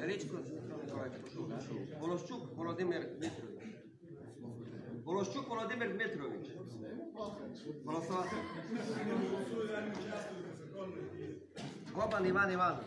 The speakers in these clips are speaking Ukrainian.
Речко, Волошчук Володимир Дмитрович. Волошчук Володимир Дмитрович. Голосовате. Гобан Иван Иванов.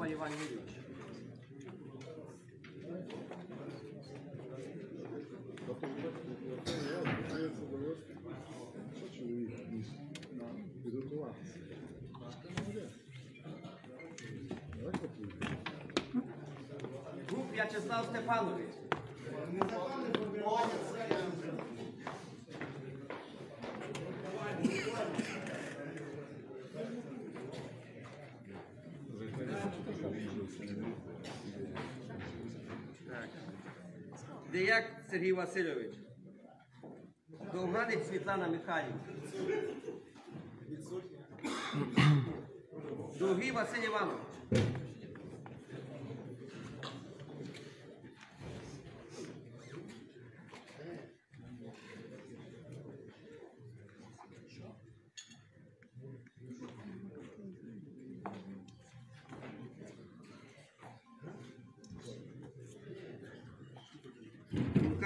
Губа Іван Юрійович. Губ В'ячеслав Степанович. Так. Деяк Сергій Васильович. Довганець Світлана Михайлівна. Довгий Василь Іванович.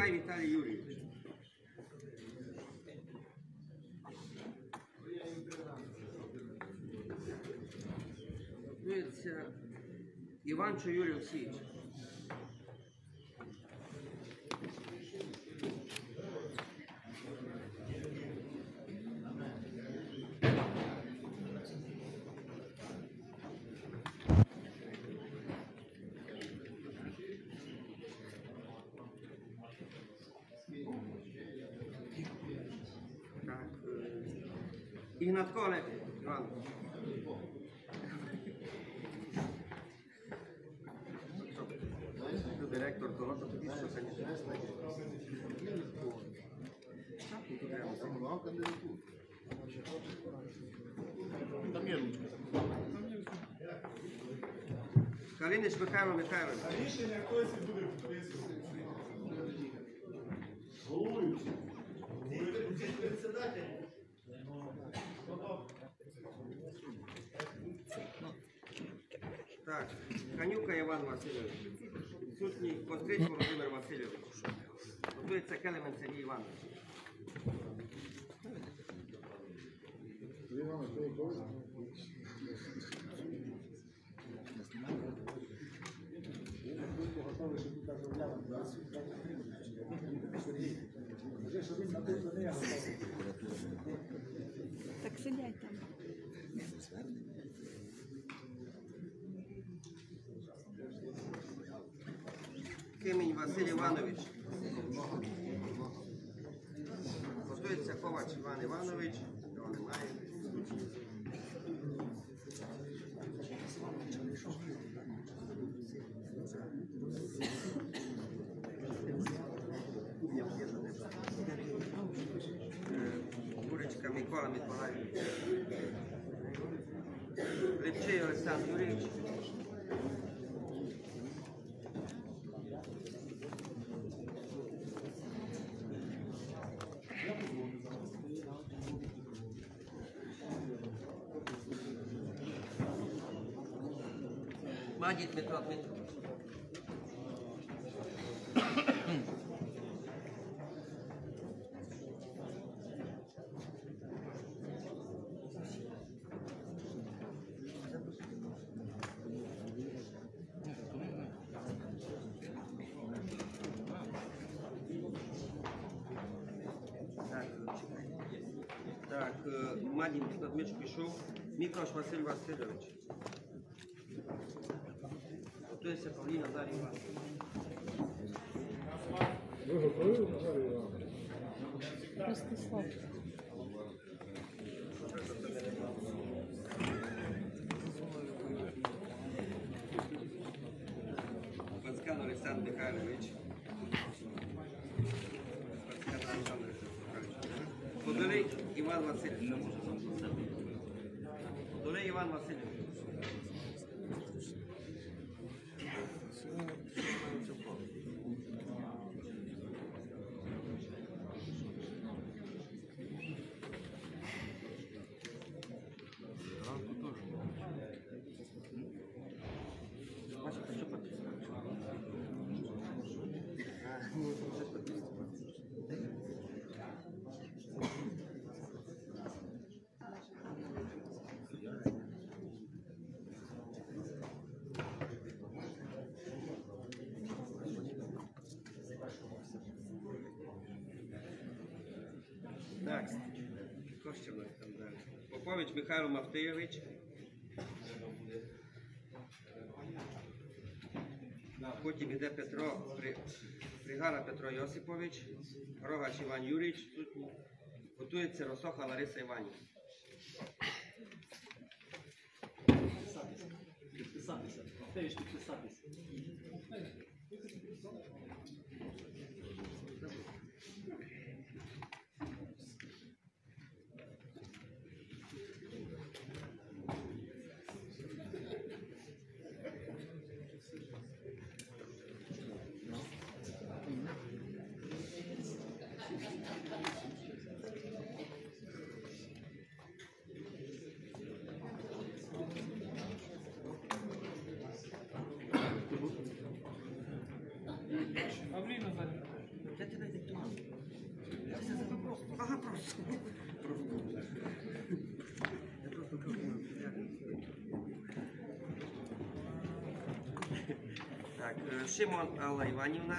Лукай Віталій Юрійович. Готується Іванчо Юрій Олексійович. In na takole, Ivan. direktor določil tudi isto, se ni Tam je lučka. Kalinić Mihajlo Mihajlović. Іван Васильович. Відсутній Кострич Володимир Васильович. Готується Келемен Сергій Іванович. Так сидять там. Василь Іванович. Готується Ковач Іван Іванович. Його немає. Е, Курочка Микола Миколаївич. Лепчей Олександр Юрійович. Мадій Дмитро Дмитрович. Так, чекай. Так, е, Мадій Дмитро Дмитрович пішов. Мікрош Василь Васильович. Готується Павліна Назарій Іванович. Ви готові, Назарій Іванович? Ростислав. Пацкан Олександр Михайлович. Пацкан Олександр Михайлович. Подолей Іван Васильович. Подолей Це Іван Васильович. Бачите, що підписано? А, ні, це вже підписано. Так, що ще в там далі? Попович Михайло Мавтийович. Потім іде Петро При- Пригара Петро Йосипович, Рогач Іван Юрійович, сутній. Готується Росоха Лариса Іванівна. Підписатися. Теж підписатися. Так, е, Шимон Алла Іванівна.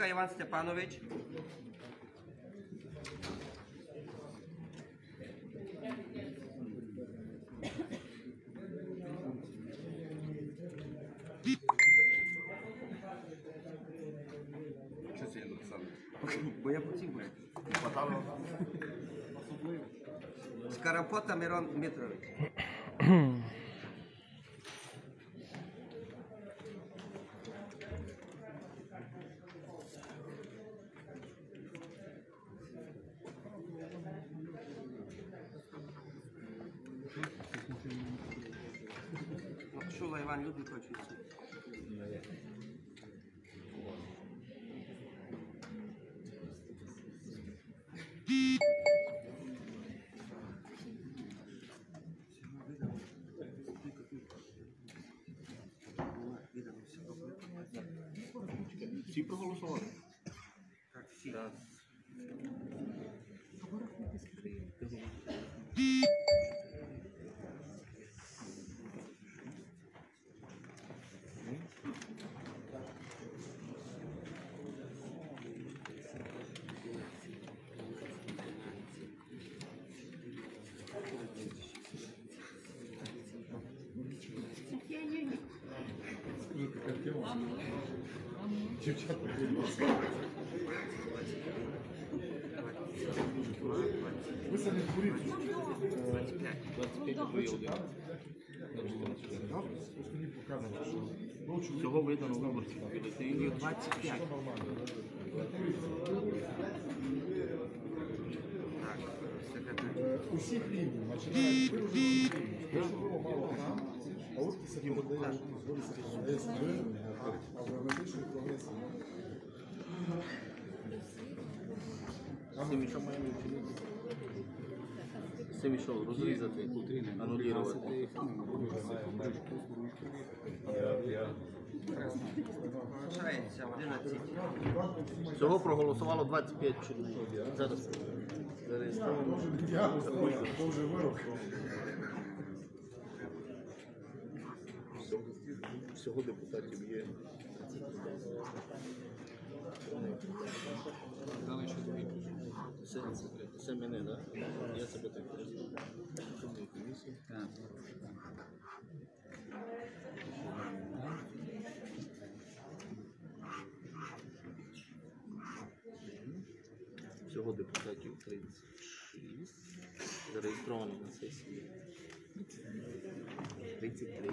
Цьока Іван Степанович. Що це я написав? Бо я би. Хватало? Скарапота Мирон Дмитрович. Всі проголосували? Так, всі. Ви Всього видано виборців бюлетенів 25. Усіх рівнів, починають першого мало нам, а от після подає прогрес, а граматичний прогрес. Там, що маємо. Цим що, розрізати, анулювати. Залишається 11. Всього проголосувало 25 чоловік. Зараз зареєстровано. Вирок. Всього депутатів є. Це, це мене, так? Я себе так розумію. комісії. Всього депутатів 36. Зареєстровано на сесії. 33.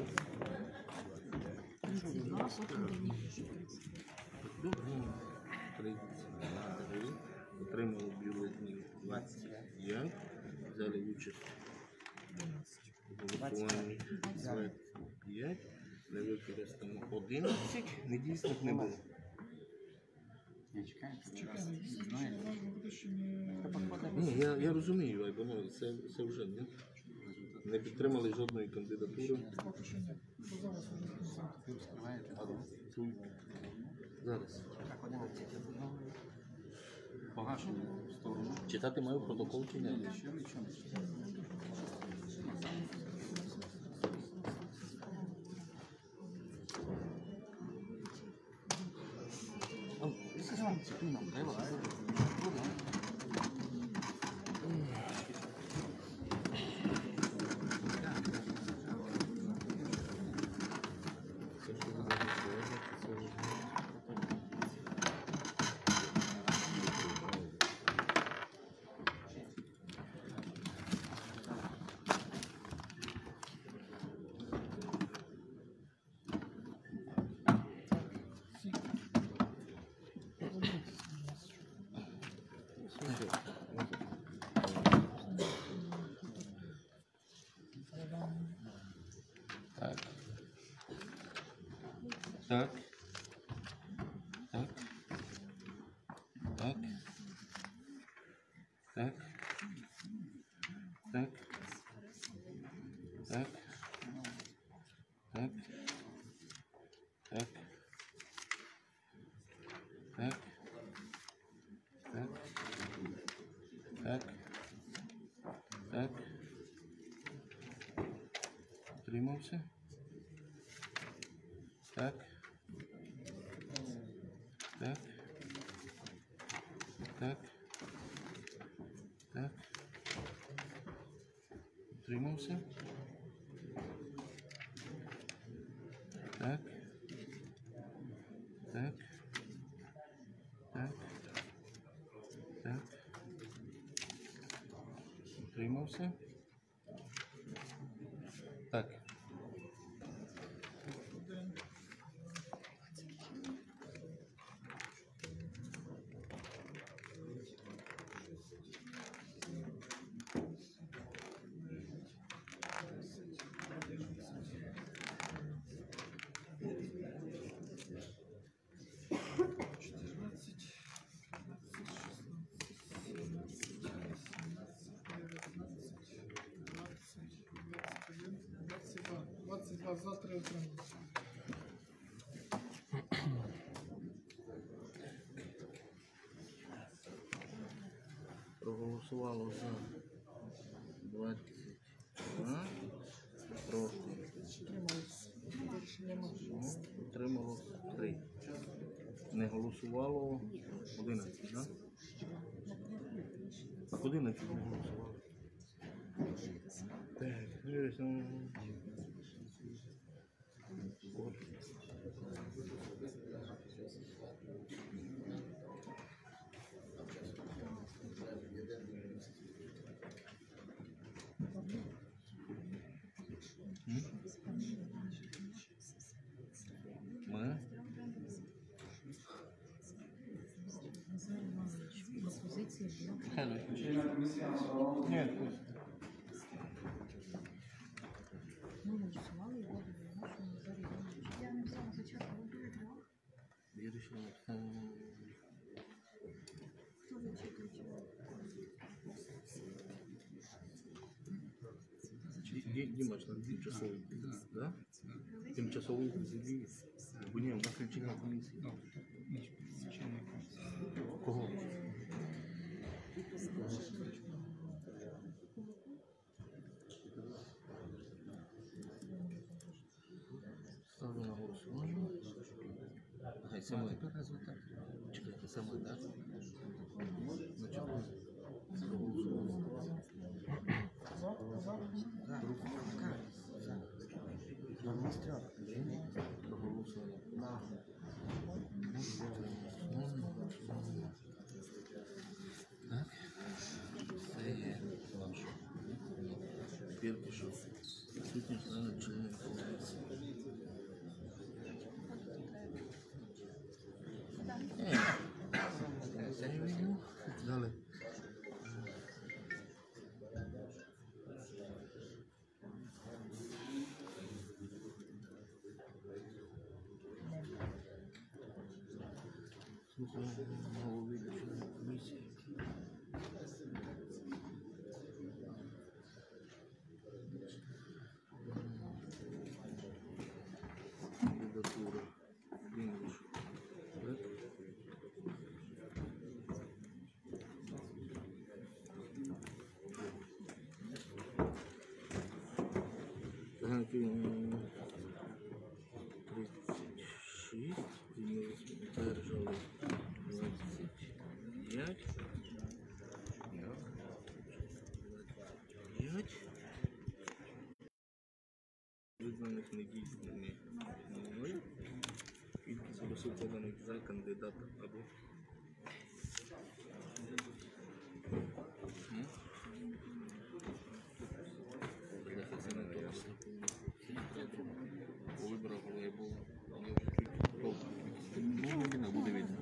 Добре. 33. Отримали бюлетні 25. Взяли участь у голосуванні 25. Не використано 11. Недійсних не було. Ні, я, я розумію, Айбо, ну, це, це вже ні. Не підтримали жодної кандидатури. Зараз багажну сторону. Читати маю протокол чи ні? Ще нічого не читаю. Так. Так. Так. Так. Утримався. Так. você. Проголосувало за 22, проти Утримало 3. Не голосувало 11, так? Так, 11 не голосувало. Так, дивись, ну, от. Ми? Хай лежить. Ні, пусть. Рішення. Ем, Хто зачитує? Ді- Ді- Діма ж на тимчасовий, да? Тимчасовий президії. Бо ні, у нас лічильна комісія. Кого? Ставлю на голосування. Ага, і саме результат. Чекайте, саме, так? Проголосували. Так. Це є наш. Тепер що? Сутність члена члени комісії. Е, Це не війну. Далі. Слухаємо голови члена комісії. Кандидатура. English. Так. Так, м, 36, і ми одержали 25. 25. Визнаних недійсними мною. Кількість голосів поданих за кандидата або? Бляха, це не точно. По виборах волейболу. Я вже чуть довго. Ну, не знаю, буде видно.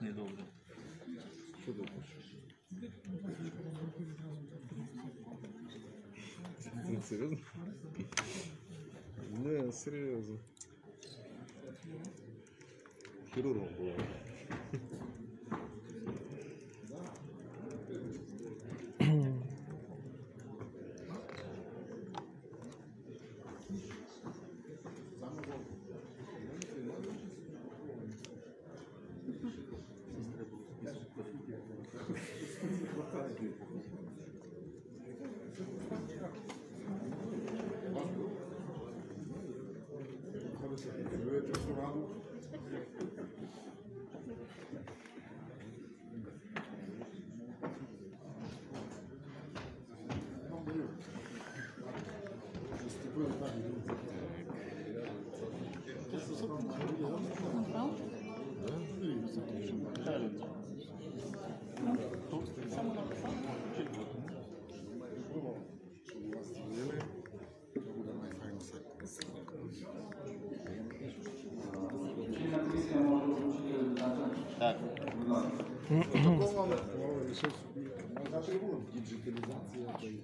Недобре. Що думаєш? Серйозно? Не, серьезно. Хирургом було. Набрав? Діджиталізація та й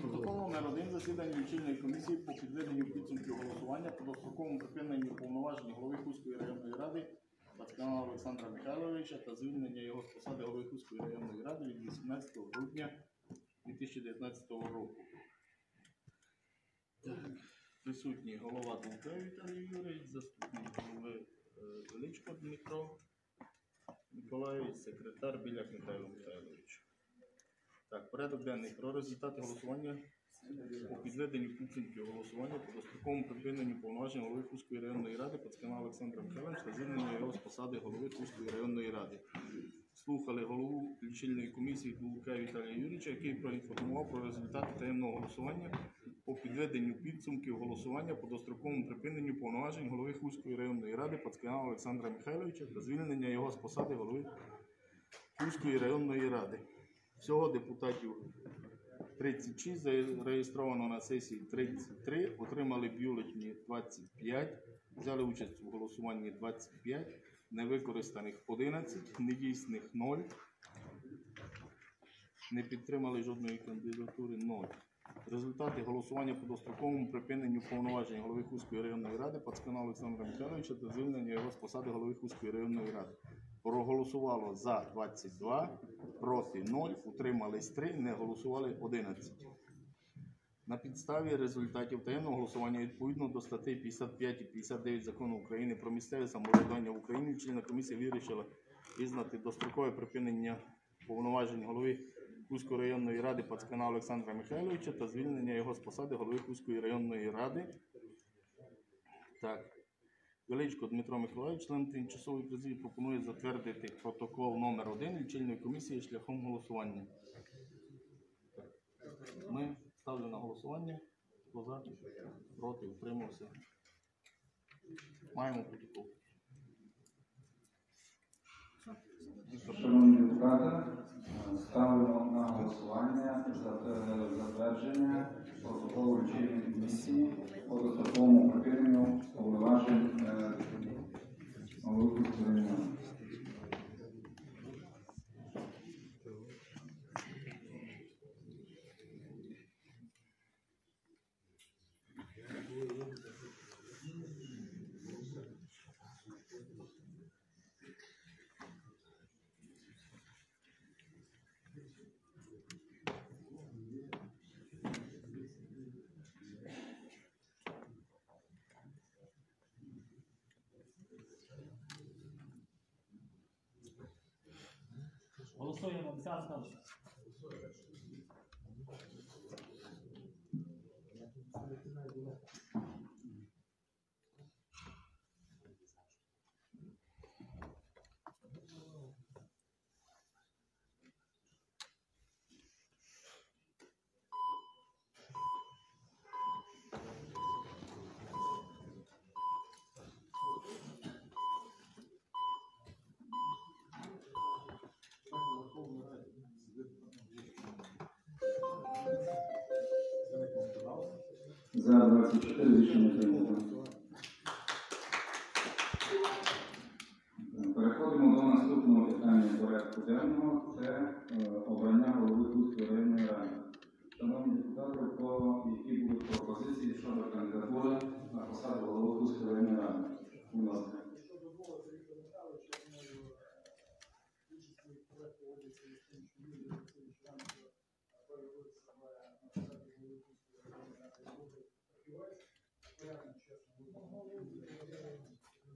Протокол номер один засідання лічильної комісії по підведенню голосування по достроковому припиненню повноважень голови Хуської районної ради Пацкана Олександра Михайловича та звільнення його з посади голови Хуської районної ради від 18 грудня 2019 року. Так, присутній голова Дулка Віталій Юрійович, заступник голови е, Величко Дмитро Миколаївич, секретар Біляк Михайло Михайлович. Так, порядок денний про результати голосування по підведенню підсумків голосування по достроковому припиненню повноважень голови Кузької районної ради Пацкана Олександра Михайловича звільнення його з посади голови Кузької районної ради. Слухали голову лічильної комісії Дулка Віталія Юрійовича, який проінформував про результати таємного голосування по підведенню підсумків голосування по достроковому припиненню повноважень голови Хуської районної ради Пацкана Олександра Михайловича та звільнення його з посади голови Хуської районної ради. Всього депутатів 36, зареєстровано на сесії 33, отримали бюлетні 25, взяли участь у голосуванні 25, невикористаних 11, недійсних 0, не підтримали жодної кандидатури 0. Результати голосування по достроковому припиненню повноважень голови Хуської районної ради Пацкана Олександра Михайловича та звільнення його з посади голови Хуської районної ради. Проголосувало за 22, проти 0, утримались 3, не голосували 11. На підставі результатів таємного голосування відповідно до статей 55 і 59 закону України про місцеве самоврядування в Україні члени комісії вирішила визнати дострокове припинення повноважень голови Кузької районної ради Пацкана Олександра Михайловича та звільнення його з посади голови Кузької районної ради. Так. Величко Дмитро Миколаївич, член тимчасової президії, пропонує затвердити протокол номер 1 лічильної комісії шляхом голосування. Ми ставлю на голосування. Хто за? Проти, утримався. Маємо протокол. Шановні депутати, ставимо на голосування за е, затвердження протоколу лічильної комісії по достатковому припиненню повноважень 我们下次讨论。За 24 рішення прийнято. Переходимо до наступного питання порядку денного. Це е, обрання голови Кузької районної ради. Шановні депутати, по які будуть пропозиції щодо кандидатури на посаду голови Кузької районної ради? Будь ласка.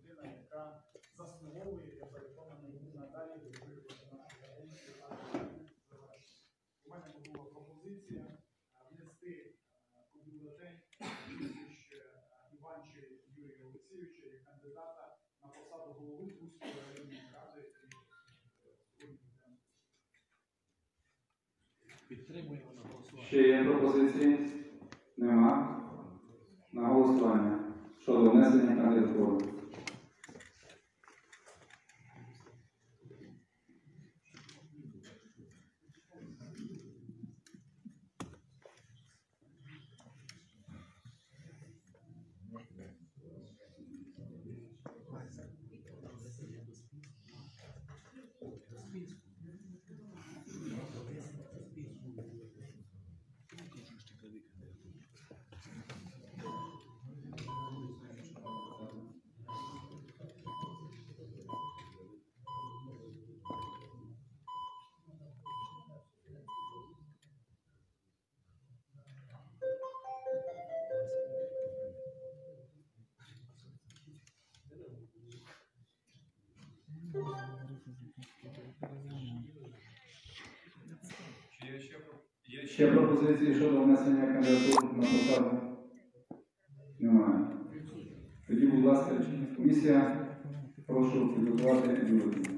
людина, яка заслуговує, я переконаний, і надалі відповідати нашої агенції. У мене була пропозиція е, внести е, у бюлетень прізвище е, Іванча Юрія Олексійовича як кандидата на посаду голови Кузької районної ради. І, е, Підтримуємо на голосування. Ще є пропозиції? Нема. На голосування щодо внесення кандидатури. Ще пропозиції щодо внесення кандидатур на посаду? Немає. Тоді, будь ласка, комісія, прошу підготувати бюлетень.